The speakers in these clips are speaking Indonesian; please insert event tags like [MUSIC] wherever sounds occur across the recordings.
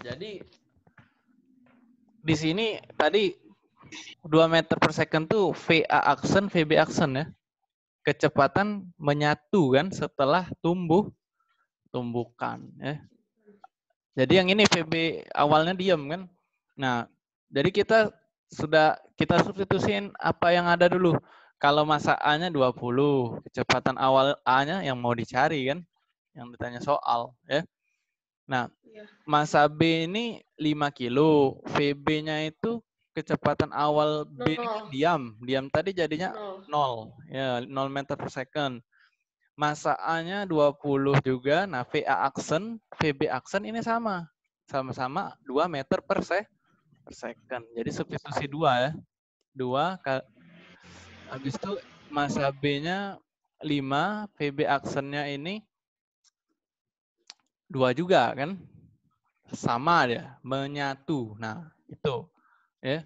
Jadi di sini tadi 2 meter per second tuh VA aksen, VB aksen ya. Kecepatan menyatu kan setelah tumbuh tumbukan ya. Jadi yang ini VB awalnya diam kan. Nah, jadi kita sudah kita substitusiin apa yang ada dulu. Kalau masa A-nya 20, kecepatan awal A-nya yang mau dicari kan, yang ditanya soal ya. Nah, Iya. masa B ini 5 kilo, VB-nya itu kecepatan awal B Nol. diam. Diam tadi jadinya Nol. 0, ya 0 meter per second. Masa A-nya 20 juga. Nah, VA aksen, VB aksen ini sama. Sama-sama 2 meter per, se per second. Jadi substitusi 2 ya. 2 ka- habis itu masa B-nya 5, VB aksennya ini 2 juga kan? Sama dia, menyatu. Nah, itu ya.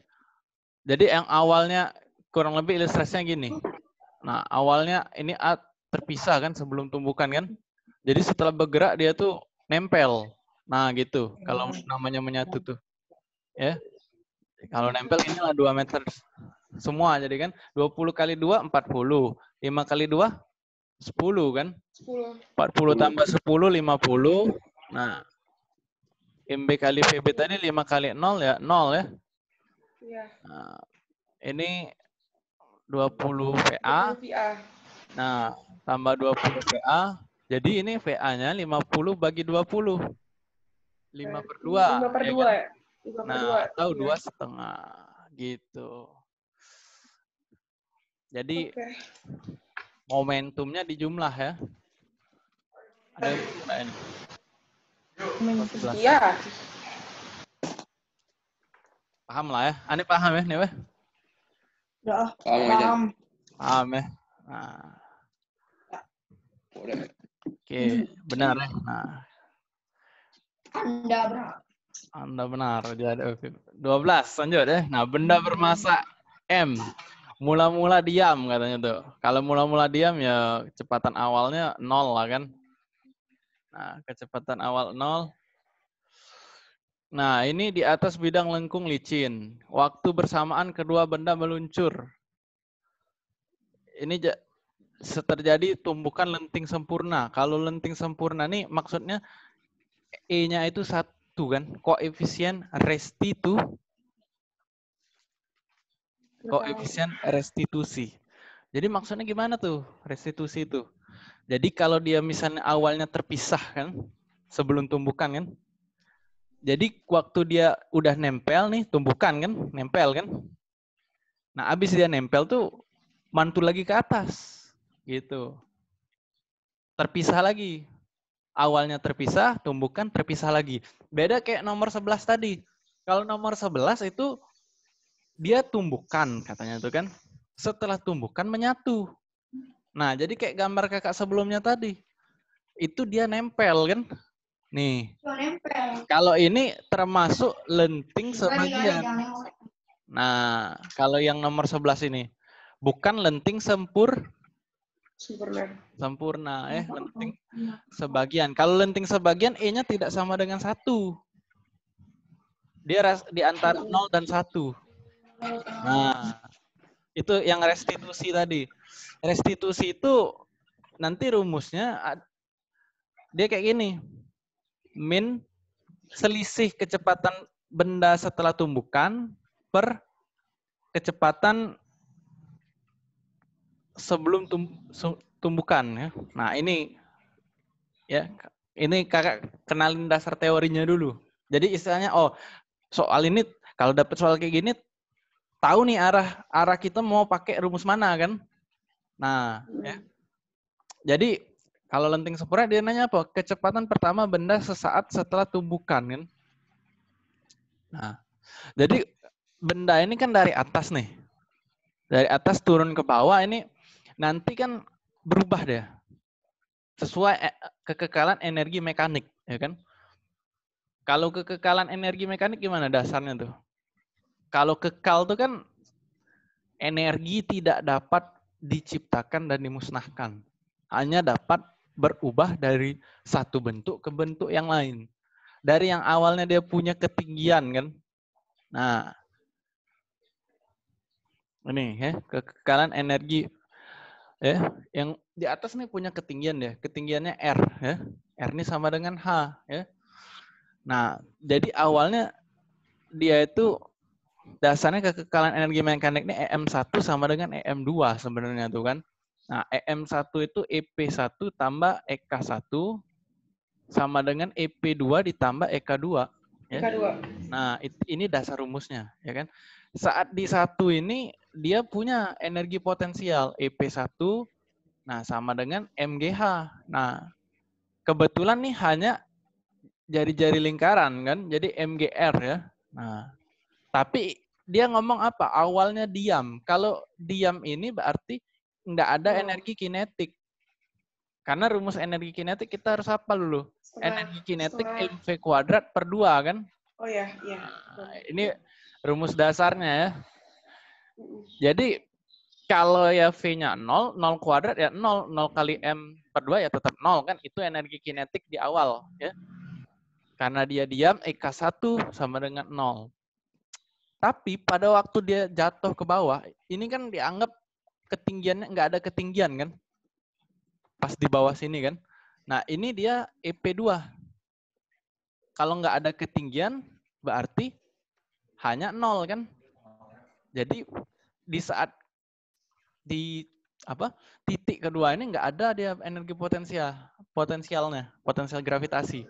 Jadi yang awalnya kurang lebih ilustrasinya gini. Nah, awalnya ini A terpisah kan sebelum tumbukan kan. Jadi setelah bergerak dia tuh nempel. Nah, gitu. Kalau namanya menyatu tuh. Ya. Kalau nempel inilah 2 meter semua jadi kan 20 kali 2 40. 5 kali 2 10 kan. 10. 40 tambah 10 50. Nah, MB kali VB tadi 5 kali 0 ya 0 ya. Iya. Nah, ini 20 VA. 20 VA. Nah, tambah 20 VA. Jadi ini VA-nya 50 bagi 20. 5 per 2. 5 per ya 2 kan? ya? 5 per Nah, 2. atau dua setengah gitu. Jadi Oke. Momentumnya di jumlah ya. Ada yang kira ini? Iya. Paham lah ya. Ani paham ya nih, weh? Udah, Paham paham. Paham ya. Nah, Udah. oke, benar ya. Nah, Anda berhak. Anda benar. Jadi oke. 12 lanjut ya. Nah, benda bermassa M mula-mula diam katanya tuh. Kalau mula-mula diam ya kecepatan awalnya nol lah kan. Nah, kecepatan awal nol. Nah, ini di atas bidang lengkung licin. Waktu bersamaan kedua benda meluncur. Ini ja- terjadi tumbukan lenting sempurna. Kalau lenting sempurna nih maksudnya E-nya itu satu kan, koefisien restitu, koefisien restitusi. Jadi maksudnya gimana tuh restitusi itu? Jadi kalau dia misalnya awalnya terpisah kan, sebelum tumbukan kan, jadi waktu dia udah nempel nih, tumbukan kan, nempel kan. Nah abis dia nempel tuh mantul lagi ke atas, gitu. Terpisah lagi. Awalnya terpisah, tumbukan terpisah lagi. Beda kayak nomor 11 tadi. Kalau nomor 11 itu dia tumbukan katanya tuh kan. Setelah tumbukan menyatu. Nah, jadi kayak gambar kakak sebelumnya tadi. Itu dia nempel kan. Nih, nempel. kalau ini termasuk lenting sebagian. Nah, kalau yang nomor 11 ini bukan lenting sempur Sempurna. sempurna eh lenting Iya. sebagian. Kalau lenting sebagian E-nya tidak sama dengan satu. Dia ras- di antara 0 dan 1. Nah, itu yang restitusi tadi. Restitusi itu nanti rumusnya dia kayak gini. Min selisih kecepatan benda setelah tumbukan per kecepatan sebelum tumbukan ya. Nah, ini ya ini kakak kenalin dasar teorinya dulu. Jadi istilahnya oh soal ini kalau dapat soal kayak gini tahu nih arah arah kita mau pakai rumus mana kan? Nah, ya. Jadi kalau lenting sempurna dia nanya apa? Kecepatan pertama benda sesaat setelah tumbukan kan? Nah, jadi benda ini kan dari atas nih. Dari atas turun ke bawah ini nanti kan berubah deh. Sesuai e- kekekalan energi mekanik, ya kan? Kalau kekekalan energi mekanik gimana dasarnya tuh? Kalau kekal tuh kan energi tidak dapat diciptakan dan dimusnahkan. Hanya dapat berubah dari satu bentuk ke bentuk yang lain. dari yang awalnya dia punya ketinggian kan. Nah, ini ya kekekalan energi ya yang di atas nih punya ketinggian ya ketinggiannya R ya R ini sama dengan H ya nah jadi awalnya dia itu dasarnya kekekalan energi mekanik ini EM1 sama dengan EM2 sebenarnya tuh kan nah EM1 itu EP1 tambah EK1 sama dengan EP2 ditambah EK2 ya. Kedua. Nah, it- ini dasar rumusnya, ya kan? Saat di satu ini dia punya energi potensial EP1 nah sama dengan MGH. Nah, kebetulan nih hanya jari-jari lingkaran kan, jadi MGR ya. Nah, tapi dia ngomong apa? Awalnya diam. Kalau diam ini berarti nggak ada Oh. energi kinetik. Karena rumus energi kinetik kita harus hafal dulu. Setengah. Energi kinetik mv kuadrat per 2 kan? Oh ya, iya. Nah, ini rumus dasarnya ya. Jadi kalau ya V-nya 0, 0 kuadrat ya 0, 0 kali M per 2 ya tetap 0 kan. Itu energi kinetik di awal ya. Karena dia diam, EK1 sama dengan 0. Tapi pada waktu dia jatuh ke bawah, ini kan dianggap ketinggiannya nggak ada ketinggian kan. Pas di bawah sini kan. Nah ini dia EP2. Kalau nggak ada ketinggian, berarti hanya 0 kan. Jadi di saat di apa titik kedua ini nggak ada dia energi potensial potensialnya potensial gravitasi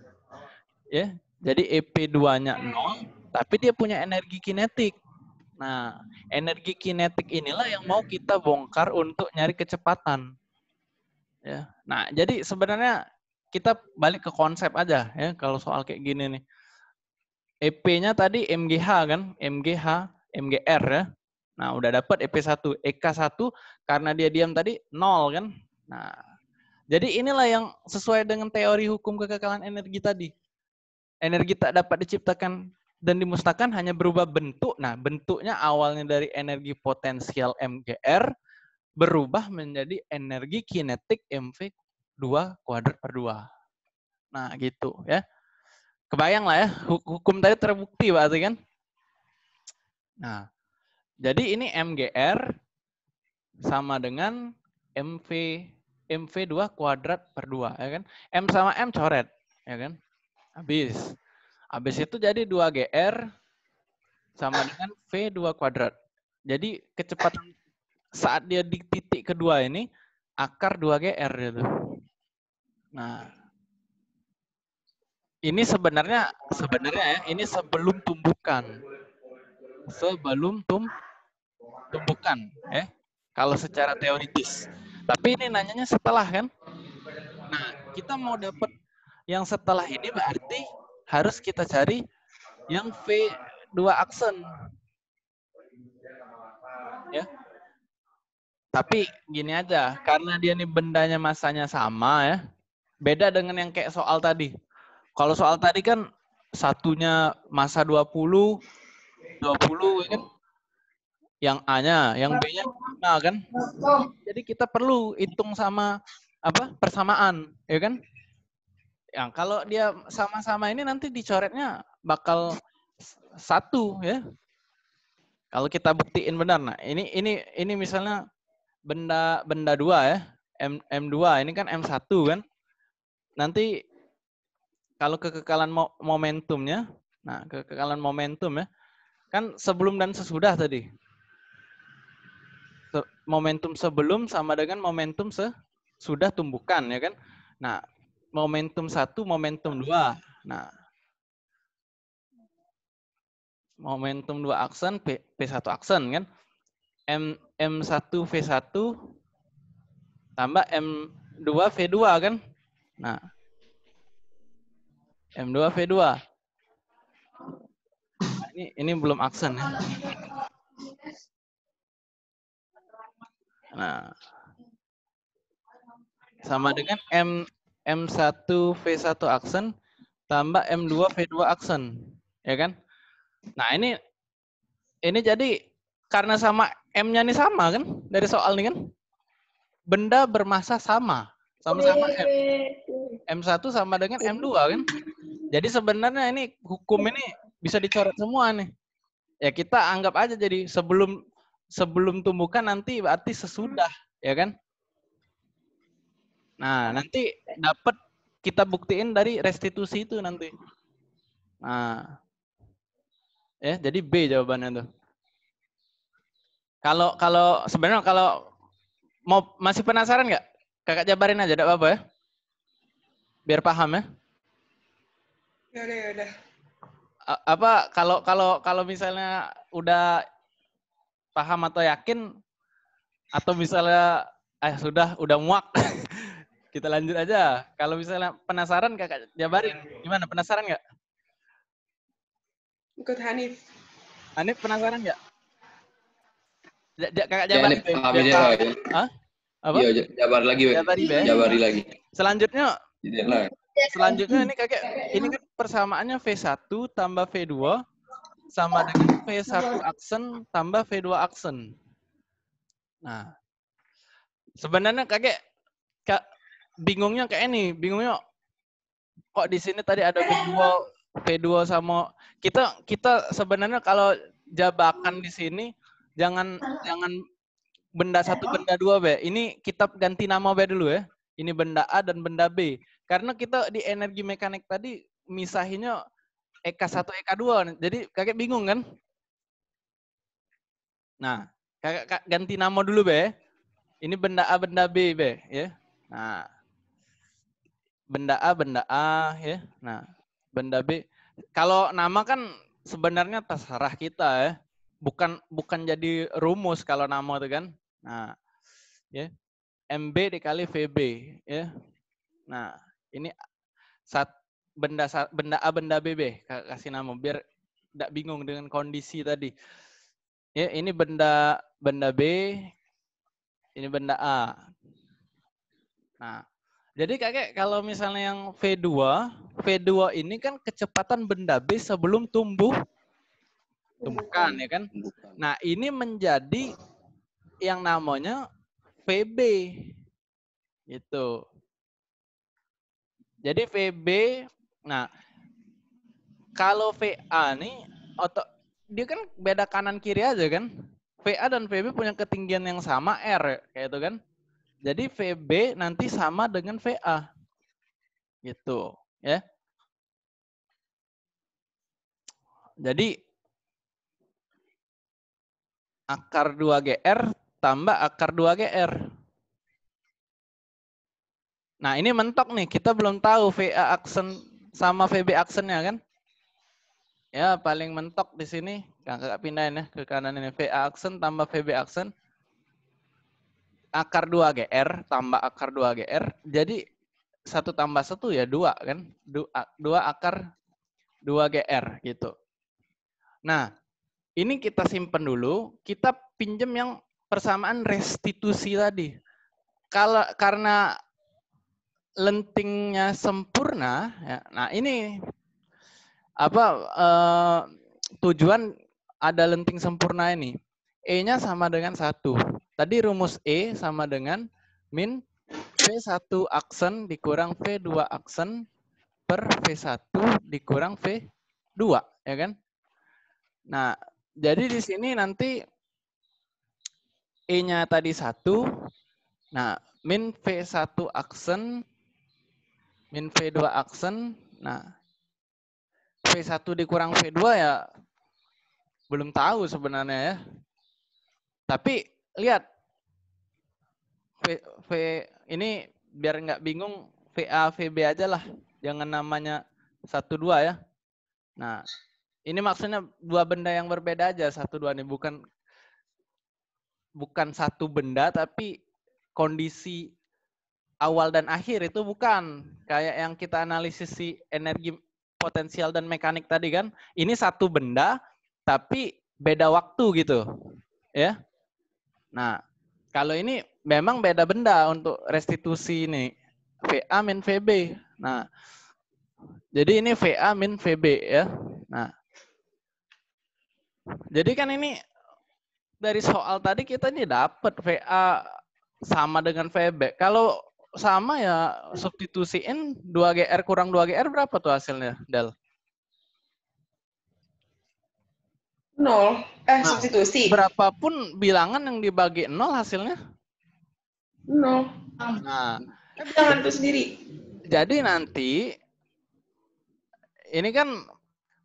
ya jadi EP2-nya 0 tapi dia punya energi kinetik nah energi kinetik inilah yang mau kita bongkar untuk nyari kecepatan ya nah jadi sebenarnya kita balik ke konsep aja ya kalau soal kayak gini nih EP-nya tadi MGH kan MGH MGR ya Nah, udah dapat EP1. EK1 karena dia diam tadi 0 kan. Nah, jadi inilah yang sesuai dengan teori hukum kekekalan energi tadi. Energi tak dapat diciptakan dan dimusnahkan hanya berubah bentuk. Nah, bentuknya awalnya dari energi potensial MGR berubah menjadi energi kinetik MV2 kuadrat per 2. Nah, gitu ya. Kebayang lah ya, hu- hukum tadi terbukti berarti kan? Nah, jadi ini MGR sama dengan MV MV2 kuadrat per 2 ya kan. M sama M coret ya kan. Habis. Habis itu jadi 2GR sama dengan V2 kuadrat. Jadi kecepatan saat dia di titik kedua ini akar 2GR gitu. Nah, ini sebenarnya sebenarnya ya, ini sebelum tumbukan. Sebelum tum tumbukan ya. Kalau secara teoritis. Tapi ini nanyanya setelah kan? Nah, kita mau dapat yang setelah ini berarti harus kita cari yang V2 aksen. Ya. Tapi gini aja, karena dia nih bendanya masanya sama ya. Beda dengan yang kayak soal tadi. Kalau soal tadi kan satunya masa 20 20 ya kan. Yang A-nya, yang B-nya sama kan. Jadi kita perlu hitung sama apa? persamaan, ya kan? Yang kalau dia sama-sama ini nanti dicoretnya bakal satu ya. Kalau kita buktiin benar. Nah, ini ini ini misalnya benda benda dua ya. M M2 ini kan M1 kan. Nanti kalau kekekalan mo- momentumnya, nah kekekalan momentum ya, kan sebelum dan sesudah tadi. Momentum sebelum sama dengan momentum sesudah tumbukan ya kan. Nah, momentum satu, momentum dua. Nah, momentum dua aksen P, P1 aksen kan. M M1 V1 tambah M2 V2 kan. Nah, M2 V2. Nah, ini ini belum aksen ya. Nah, sama dengan M M1 V1 aksen tambah M2 V2 aksen, ya kan? Nah, ini ini jadi karena sama M-nya ini sama kan dari soal ini kan? Benda bermasa sama. sama-sama M. M1 sama dengan M2 kan? Jadi sebenarnya ini hukum ini bisa dicoret semua nih. Ya kita anggap aja jadi sebelum sebelum tumbukan nanti berarti sesudah, ya kan? Nah, nanti dapat kita buktiin dari restitusi itu nanti. Nah. Ya, jadi B jawabannya tuh. Kalau kalau sebenarnya kalau mau masih penasaran nggak? Kakak jabarin aja, tidak apa-apa ya. Biar paham ya. Ya udah, ya udah. Apa kalau kalau kalau misalnya udah paham atau yakin atau misalnya eh sudah udah muak [LAUGHS] kita lanjut aja. Kalau misalnya penasaran kakak jabarin gimana? Penasaran nggak? Ikut Hanif. Anip penasaran nggak? Ja- ja- kakak Ya, jabarin. ini tahu. lah. ya. Hah? Apa? Iya, jabar lagi, Be. Jabari, Be. Jabari lagi. Selanjutnya selanjutnya ini kakek ini kan persamaannya V1 tambah V2 sama dengan V1 aksen tambah V2 aksen. Nah, sebenarnya kakek kak bingungnya kayak ini, bingungnya kok di sini tadi ada V2 V2 sama kita kita sebenarnya kalau jabakan di sini jangan jangan benda satu benda dua be. Ini kita ganti nama be dulu ya. Ini benda A dan benda B. Karena kita di energi mekanik tadi misahinnya EK1, EK2. Jadi kakek bingung kan? Nah, kakek kak- ganti nama dulu be. Ini benda A, benda B be. Ya. Nah, benda A, benda A ya. Nah, benda B. Kalau nama kan sebenarnya terserah kita ya. Bukan bukan jadi rumus kalau nama itu kan. Nah, ya. MB dikali VB ya. Nah, ini saat benda benda A benda B kasih nama biar tidak bingung dengan kondisi tadi. Ya, ini benda benda B, ini benda A. Nah, jadi kakek kalau misalnya yang V2, V2 ini kan kecepatan benda B sebelum tumbuh tumbukan ya kan? Nah, ini menjadi yang namanya VB. Gitu. Jadi VB, nah kalau VA nih otot dia kan beda kanan kiri aja kan. VA dan VB punya ketinggian yang sama R kayak itu kan. Jadi VB nanti sama dengan VA. Gitu, ya. Jadi akar 2GR tambah akar 2GR. Nah, ini mentok nih. Kita belum tahu VA aksen sama VB aksennya kan? Ya, paling mentok di sini. Kakak pindahin ya ke kanan ini. VA aksen tambah VB aksen. Akar 2GR tambah akar 2GR. Jadi, satu tambah satu ya dua kan? Dua akar 2GR gitu. Nah, ini kita simpen dulu. Kita pinjem yang persamaan restitusi tadi. Kalau karena lentingnya sempurna, ya, nah ini apa eh, tujuan ada lenting sempurna ini. E-nya sama dengan satu. Tadi rumus E sama dengan min V1 aksen dikurang V2 aksen per V1 dikurang V2, ya kan? Nah, jadi di sini nanti E-nya tadi satu, nah min V1 aksen min V2 aksen. Nah, V1 dikurang V2 ya belum tahu sebenarnya ya. Tapi lihat V, V ini biar nggak bingung VA VB aja lah. Jangan namanya satu dua ya. Nah, ini maksudnya dua benda yang berbeda aja satu dua nih bukan bukan satu benda tapi kondisi awal dan akhir itu bukan kayak yang kita analisis si energi potensial dan mekanik tadi kan. Ini satu benda tapi beda waktu gitu. Ya. Nah, kalau ini memang beda benda untuk restitusi ini. VA min VB. Nah, jadi ini VA min VB ya. Nah, jadi kan ini dari soal tadi kita ini dapat VA sama dengan VB. Kalau sama ya substitusiin 2GR kurang 2GR berapa tuh hasilnya, Del? Nol. Eh, Nah, substitusi. Berapapun bilangan yang dibagi nol hasilnya. Nol. Nah, Kan bilangan itu sendiri. jadi nanti ini kan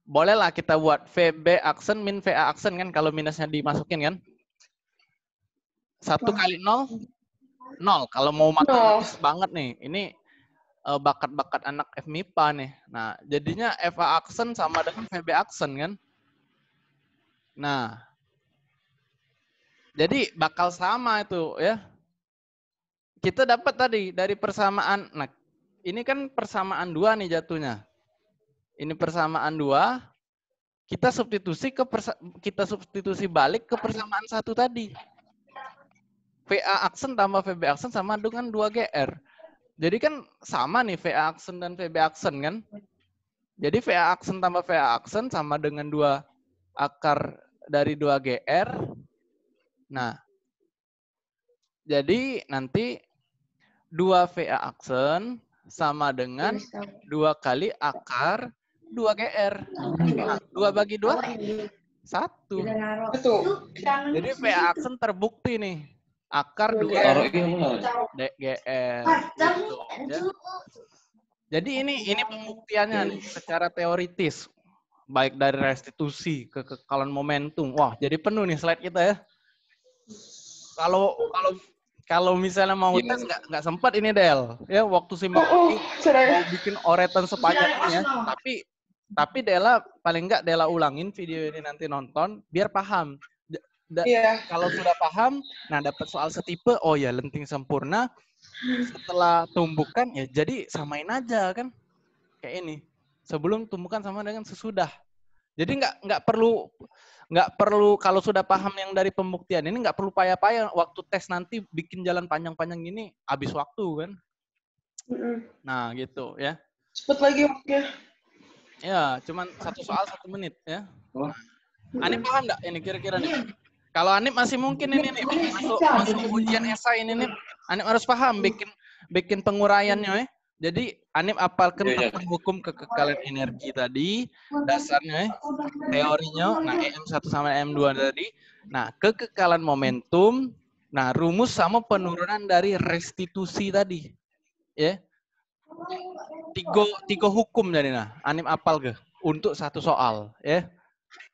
bolehlah kita buat VB aksen min VA aksen kan kalau minusnya dimasukin kan. Satu kali nol, nol. Kalau mau matematis banget nih, ini eh, bakat-bakat anak FMIPA nih. Nah, jadinya FA aksen sama dengan VB aksen kan. Nah, jadi bakal sama itu ya. Kita dapat tadi dari persamaan. Nah, ini kan persamaan dua nih jatuhnya. Ini persamaan dua. Kita substitusi ke persa- kita substitusi balik ke persamaan satu tadi. VA aksen tambah VB aksen sama dengan 2GR. Jadi kan sama nih VA aksen dan VB aksen kan. Jadi VA aksen tambah VA aksen sama dengan 2 akar dari 2GR. Nah, jadi nanti 2 VA aksen sama dengan 2 kali akar 2GR. Nah, 2 bagi 2, 1. Betul. Jadi VA aksen terbukti nih. Akar 2 Taruh DGR. Gitu. Jadi ini ini pembuktiannya nih, secara teoritis. Baik dari restitusi ke kekekalan momentum. Wah, jadi penuh nih slide kita ya. Kalau kalau kalau misalnya mau Iya. tes nggak nggak sempat ini Del. Ya waktu simak Oh, oh, ya. mau bikin oretan sepanjang ini ya. Tapi tapi Dela paling nggak Dela ulangin video ini nanti nonton biar paham. Da- Iya. kalau sudah paham, nah dapat soal setipe, oh ya lenting sempurna. Setelah tumbukan ya jadi samain aja kan, kayak ini. Sebelum tumbukan sama dengan sesudah. Jadi nggak nggak perlu nggak perlu kalau sudah paham yang dari pembuktian ini nggak perlu payah-payah waktu tes nanti bikin jalan panjang-panjang gini habis waktu kan. Mm-mm. Nah gitu ya. Cepet lagi waktunya. Ya cuman satu soal satu menit ya. Oh. Anip paham nggak ini kira-kira nih? Kalau Anip masih mungkin ini nih masuk masuk ujian esai ini nih. Anip harus paham bikin bikin penguraiannya ya. Jadi Anip apalkan Iya, iya. tentang hukum kekekalan energi tadi dasarnya ya, teorinya nah EM1 sama EM2 tadi. Nah, kekekalan momentum nah rumus sama penurunan dari restitusi tadi. Ya. Tiga tiga hukum jadi nah. Anip apal ke untuk satu soal ya.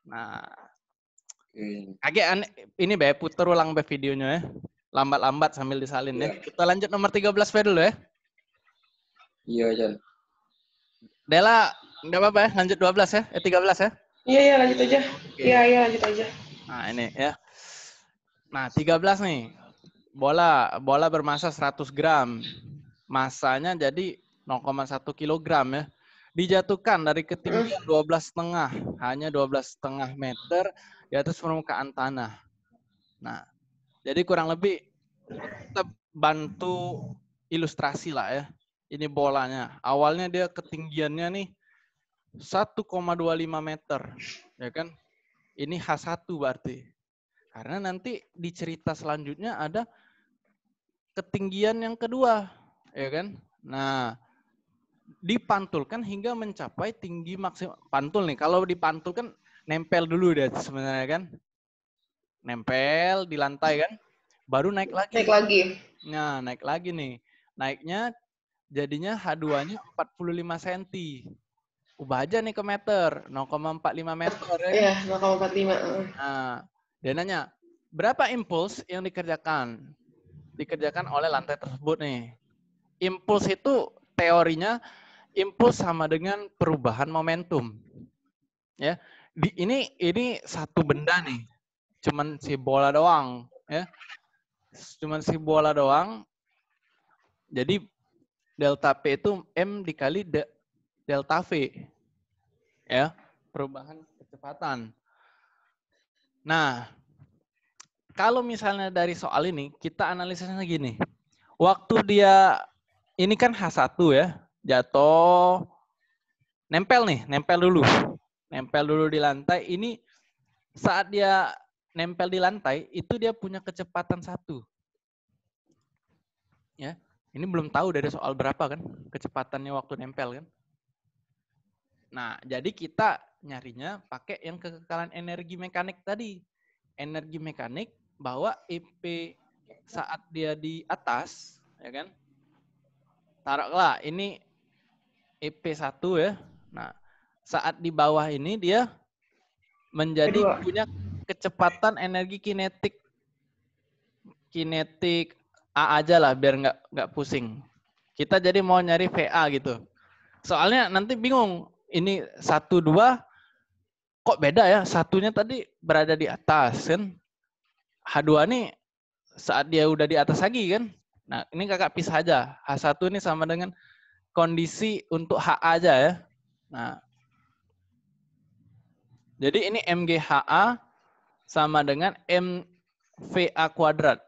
Nah, Agak aneh, ini be puter ulang be videonya ya. Lambat-lambat sambil disalin ya. Kita lanjut nomor 13 be dulu ya. Iya, Jan. Dela, enggak apa-apa ya, lanjut 12 ya. Eh 13 ya. Iya, iya, lanjut aja. Iya, iya, lanjut aja. Nah, ini ya. Nah, 13 nih. Bola bola bermasa 100 gram. Masanya jadi 0,1 kilogram ya. Dijatuhkan dari ketinggian 12,5, hanya 12,5 meter di atas permukaan tanah. Nah, jadi kurang lebih kita bantu ilustrasi lah ya. Ini bolanya. Awalnya dia ketinggiannya nih 1,25 meter, ya kan? Ini H1 berarti. Karena nanti di cerita selanjutnya ada ketinggian yang kedua, ya kan? Nah, dipantulkan hingga mencapai tinggi maksimal. Pantul nih, kalau dipantulkan nempel dulu deh sebenarnya kan. Nempel di lantai kan. Baru naik lagi. Naik lagi. Nah, naik lagi nih. Naiknya jadinya H2-nya 45 cm. Ubah aja nih ke meter, 0,45 meter ya. Iya, 0,45. heeh. Nah, dia nanya, berapa impuls yang dikerjakan? Dikerjakan oleh lantai tersebut nih. Impuls itu teorinya impuls sama dengan perubahan momentum. Ya. Di, ini ini satu benda nih. Cuman si bola doang, ya. Cuman si bola doang. Jadi delta P itu M dikali de- delta V. Ya, perubahan kecepatan. Nah, kalau misalnya dari soal ini kita analisisnya gini. Waktu dia ini kan H1 ya, jatuh nempel nih, nempel dulu. Nempel dulu di lantai. Ini saat dia nempel di lantai itu dia punya kecepatan satu. Ya. Ini belum tahu dari soal berapa kan kecepatannya waktu nempel kan. Nah, jadi kita nyarinya pakai yang kekekalan energi mekanik tadi. Energi mekanik bahwa EP saat dia di atas, ya kan? Taruhlah ini EP1 ya. Nah, saat di bawah ini dia menjadi punya kecepatan energi kinetik kinetik A aja lah biar nggak nggak pusing. Kita jadi mau nyari VA gitu. Soalnya nanti bingung ini satu dua kok beda ya? Satunya tadi berada di atas kan. H2 nih saat dia udah di atas lagi kan. Nah, ini kakak pisah aja. H1 ini sama dengan kondisi untuk HA aja ya. Nah. Jadi ini MGHA sama dengan MVA kuadrat.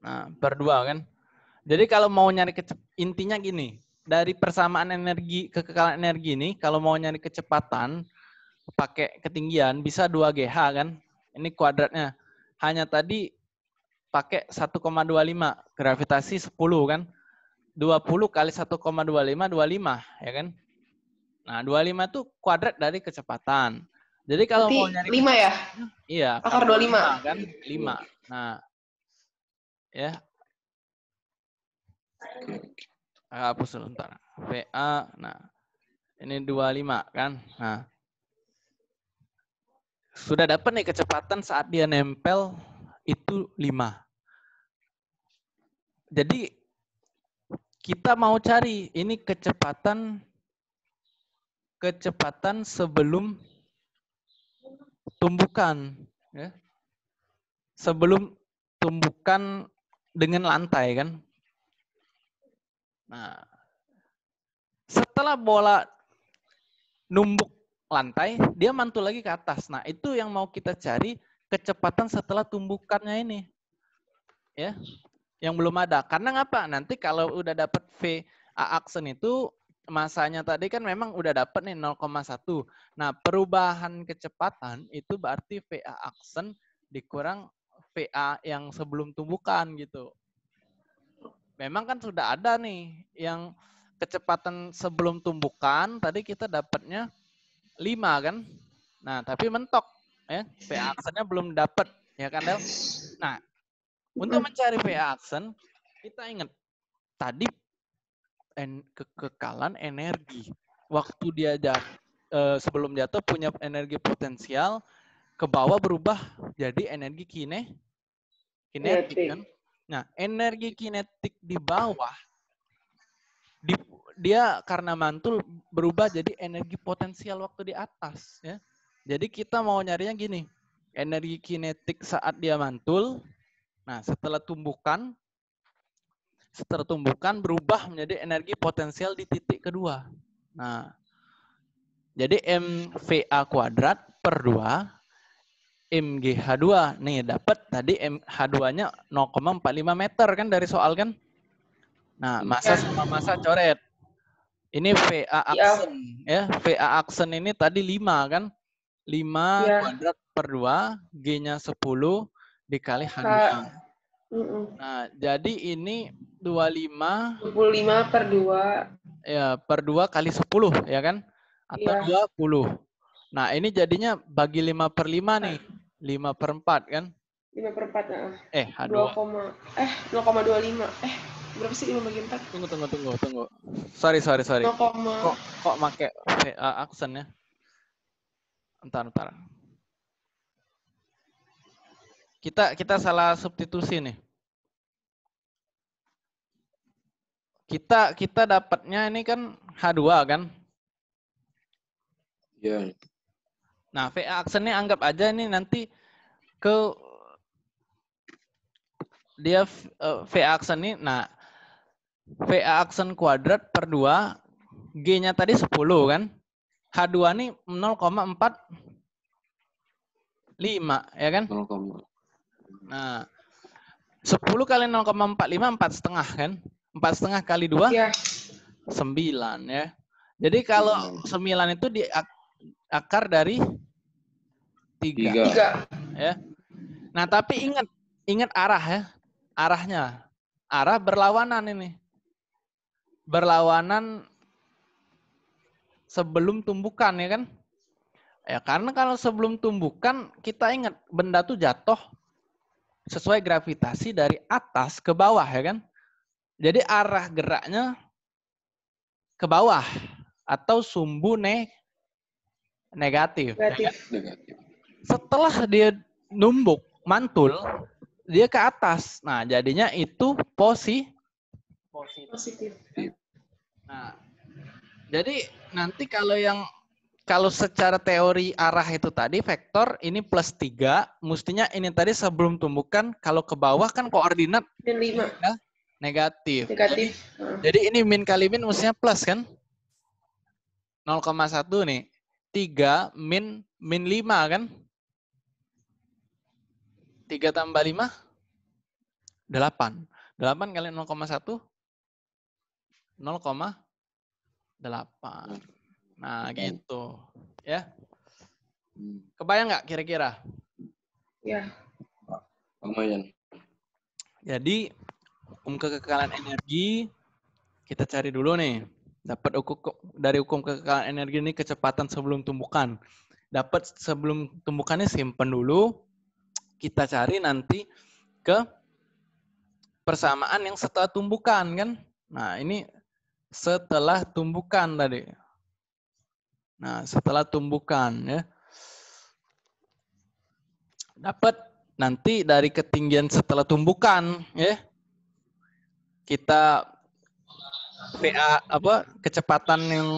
Nah, per dua kan. Jadi kalau mau nyari intinya gini, dari persamaan energi kekekalan energi ini kalau mau nyari kecepatan pakai ketinggian bisa 2 GH kan. Ini kuadratnya. Hanya tadi pakai 1,25 gravitasi 10 kan. 20 kali 1,25 25 ya kan. Nah, 25 itu kuadrat dari kecepatan. Jadi kalau Berarti mau nyari lima ya? Iya. Akar kalau 25. lima kan 5. Nah, ya. Hapus dulu ntar. VA, nah. Ini 25 kan. Nah. Sudah dapat nih kecepatan saat dia nempel itu 5. Jadi kita mau cari ini kecepatan kecepatan sebelum tumbukan ya. Sebelum tumbukan dengan lantai kan. Nah, setelah bola numbuk lantai, dia mantul lagi ke atas. Nah, itu yang mau kita cari kecepatan setelah tumbukannya ini. Ya. Yang belum ada. Karena ngapa? Nanti kalau udah dapat VA aksen itu masanya tadi kan memang udah dapat nih 0,1. Nah, perubahan kecepatan itu berarti VA aksen dikurang VA yang sebelum tumbukan gitu. Memang kan sudah ada nih yang kecepatan sebelum tumbukan tadi kita dapatnya 5 kan. Nah, tapi mentok ya. VA aksennya belum dapat ya kan Del? Nah, untuk mencari VA aksen kita ingat tadi en, kekekalan energi. Waktu dia jat, eh, sebelum jatuh punya energi potensial ke bawah berubah jadi energi kine kinetik Kinetik. kan. Nah, energi kinetik di bawah di, dia karena mantul berubah jadi energi potensial waktu di atas ya. Jadi kita mau nyarinya gini. Energi kinetik saat dia mantul. Nah, setelah tumbukan setelah tumbukan berubah menjadi energi potensial di titik kedua. Nah, jadi MVA kuadrat per 2 MGH2 nih dapat tadi MH2-nya 0,45 meter kan dari soal kan? Nah, masa Ya. sama masa coret. Ini VA Ya. aksen ya. VA aksen ini tadi 5 kan? 5 Ya. kuadrat per 2, G-nya 10 dikali H2. Ka- Mm-mm. Nah, jadi ini 25 25 per 2. ya per 2 kali 10 ya kan? Atau Iya. 20. Nah, ini jadinya bagi 5 per 5 nih. 5 per 4 kan? 5 per 4. Nah. Eh, 2, H2. eh 0,25. Eh, berapa sih 5 bagi 4? Tunggu, tunggu, tunggu, tunggu. Sorry, sorry, sorry. 0, Kok, kok make VA aksen ya? Entar, entar. Kita kita salah substitusi nih. Kita kita dapatnya ini kan H2 kan? Iya. Nah, VA aksennya anggap aja nih nanti ke dia eh, VA aksen ini nah VA aksen kuadrat per 2 G-nya tadi 10 kan? H2 nih 0,45 ya kan? 0, Nah, 10 kali 0,45 empat setengah kan? Empat setengah kali 2 Iya. 9 ya. Jadi kalau 9 itu di akar dari 3 Tiga. 3. ya. Nah, tapi ingat ingat arah ya. Arahnya. arah berlawanan ini. Berlawanan sebelum tumbukan ya kan? Ya karena kalau sebelum tumbukan kita ingat benda tuh jatuh sesuai gravitasi dari atas ke bawah ya kan? Jadi arah geraknya ke bawah atau sumbu ne negatif. ya? Negatif. Negatif. Setelah dia numbuk mantul, dia ke atas. Nah, jadinya itu posi positif. Positif. Nah, jadi nanti kalau yang kalau secara teori arah itu tadi vektor ini plus 3, mestinya ini tadi sebelum tumbukan kalau ke bawah kan koordinat lima. negatif. Negatif. Heeh. Jadi ini min kali min mestinya plus kan? 0,1 nih. 3 min min 5 kan? 3 tambah 5? 8. 8 kali 0,1? 0,8. Nah gitu. Ya. Hmm. Kebayang nggak kira-kira? Ya. Lumayan. Jadi hukum kekekalan energi kita cari dulu nih. Dapat dari hukum kekekalan energi ini kecepatan sebelum tumbukan. Dapat sebelum tumbukannya simpen dulu. Kita cari nanti ke persamaan yang setelah tumbukan kan. Nah, ini setelah tumbukan tadi. Nah, setelah tumbukan ya. Dapat nanti dari ketinggian setelah tumbukan ya kita VA apa kecepatan yang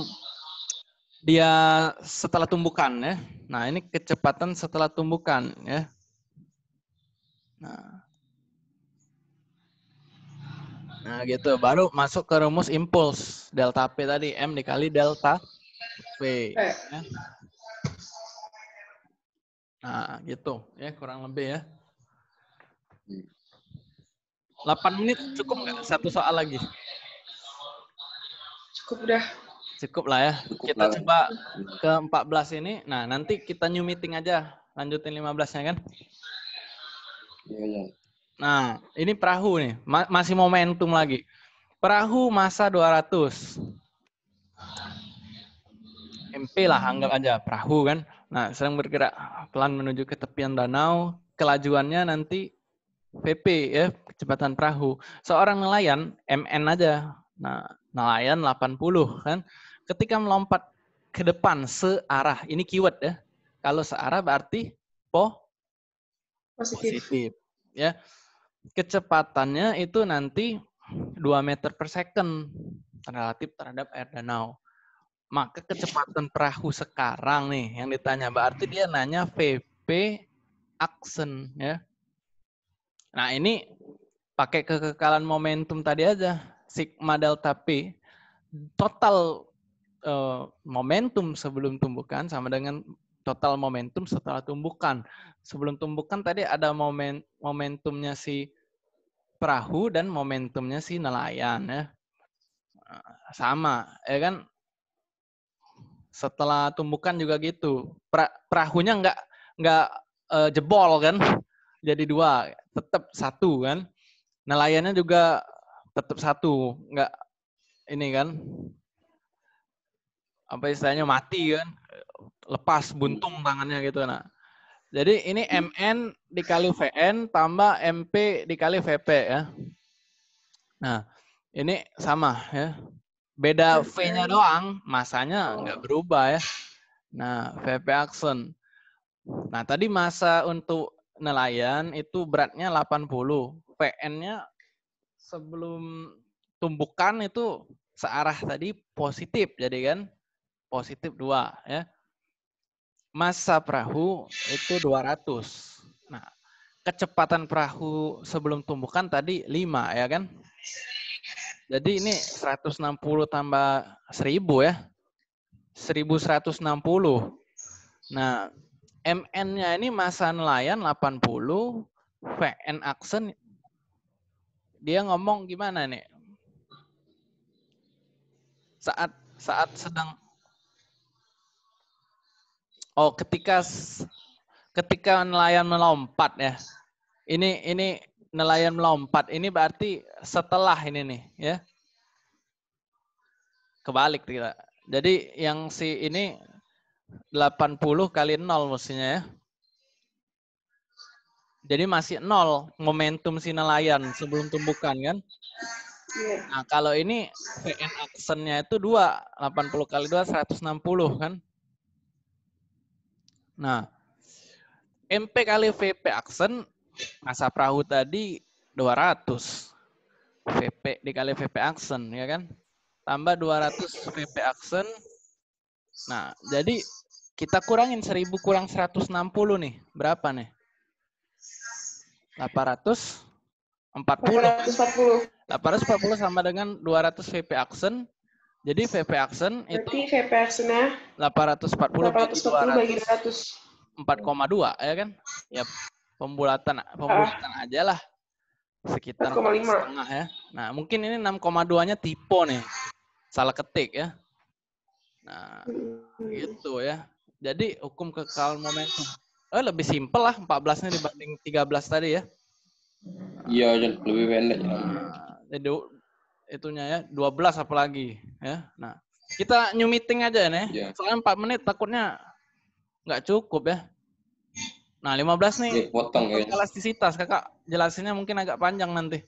dia setelah tumbukan ya nah ini kecepatan setelah tumbukan ya nah nah gitu baru masuk ke rumus impuls delta P tadi M dikali delta Eh. ya. Nah, gitu ya kurang lebih ya. Hmm. 8 menit cukup nggak? Satu soal lagi. Cukup udah. Cukup lah ya. Cukup Kita lah. coba ke 14 ini. Nah, nanti kita new meeting aja. Lanjutin 15-nya kan. Iya, Jan. Nah, ini perahu nih. Ma- masih momentum lagi. Perahu masa 200. MP lah anggap aja perahu kan. Nah, sedang bergerak pelan menuju ke tepian danau. Kelajuannya nanti VP ya, kecepatan perahu. Seorang nelayan MN aja. Nah, nelayan 80 kan. Ketika melompat ke depan searah, ini keyword ya. Kalau searah berarti po Positif. positif ya kecepatannya itu nanti 2 meter per second relatif terhadap air danau maka kecepatan perahu sekarang nih yang ditanya berarti dia nanya VP aksen ya nah ini pakai kekekalan momentum tadi aja sigma delta P total eh, momentum sebelum tumbukan sama dengan total momentum setelah tumbukan. Sebelum tumbukan tadi ada momen momentumnya si perahu dan momentumnya si nelayan ya. Nah, sama ya kan? Setelah tumbukan juga gitu. Pra- perahunya nggak nggak eh, jebol kan? Jadi dua tetap satu kan? Nelayannya juga tetap satu nggak ini kan apa istilahnya mati kan lepas buntung tangannya gitu nah jadi ini MN dikali VN tambah MP dikali VP ya. Nah, ini sama ya. Beda V-nya doang, masanya nggak berubah ya. Nah, VP aksen. Nah, tadi masa untuk nelayan itu beratnya 80. VN-nya sebelum tumbukan itu searah tadi positif jadi kan positif 2 ya masa perahu itu 200. Nah, kecepatan perahu sebelum tumbukan tadi 5 ya kan? Jadi ini 160 tambah 1000 ya. 1160. Nah, MN-nya ini masa nelayan 80, VN aksen dia ngomong gimana nih? Saat saat sedang Oh, ketika ketika nelayan melompat ya. Ini ini nelayan melompat ini berarti setelah ini nih ya. Kebalik tidak. Jadi yang si ini 80 kali 0 mestinya ya. Jadi masih nol momentum si nelayan sebelum tumbukan kan. Iya. Nah, kalau ini VN aksennya itu 2, 80 kali 2 160 kan. Nah, MP kali VP aksen masa perahu tadi 200. VP dikali VP aksen ya kan. Tambah 200 VP aksen. Nah, jadi kita kurangin 1000 kurang 160 nih. Berapa nih? 840. 840. 840 sama dengan 200 VP aksen. Jadi VP aksen itu Berarti VP actionnya 840 bagi 840 bagi 200 200. 4,2 ya kan? Ya pembulatan pembulatan aja lah. Sekitar 4,5. setengah ya. Nah, mungkin ini 6,2-nya tipe nih. Salah ketik ya. Nah, Hmm. gitu ya. Jadi hukum kekal momentum. Eh, lebih simpel lah 14-nya dibanding 13 tadi ya. Iya. Lebih pendek. Nah, jadi itunya ya 12 apalagi ya. Nah, kita new meeting aja nih. Iya. Soalnya 4 menit takutnya nggak cukup ya. Nah, 15 nih Ini potong ya. Elastisitas. Kakak jelasinnya mungkin agak panjang nanti.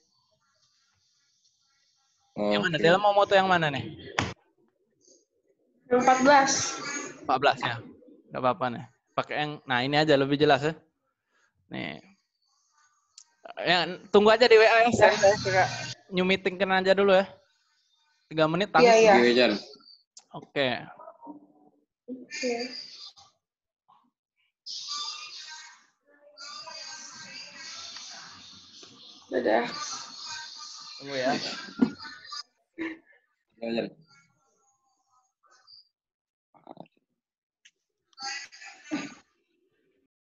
Oh, Yang mana? Dalam mau moto yang mana nih? Yang 14. 14 ya. Gak apa-apa nih. Pakai yang nah ini aja lebih jelas ya. Nih. Ya, tunggu aja di WA ya. Saya kakak new meeting kena aja dulu ya. 3 menit tanggung. Iya, iya. Oke. Oke. Dadah. Tunggu ya.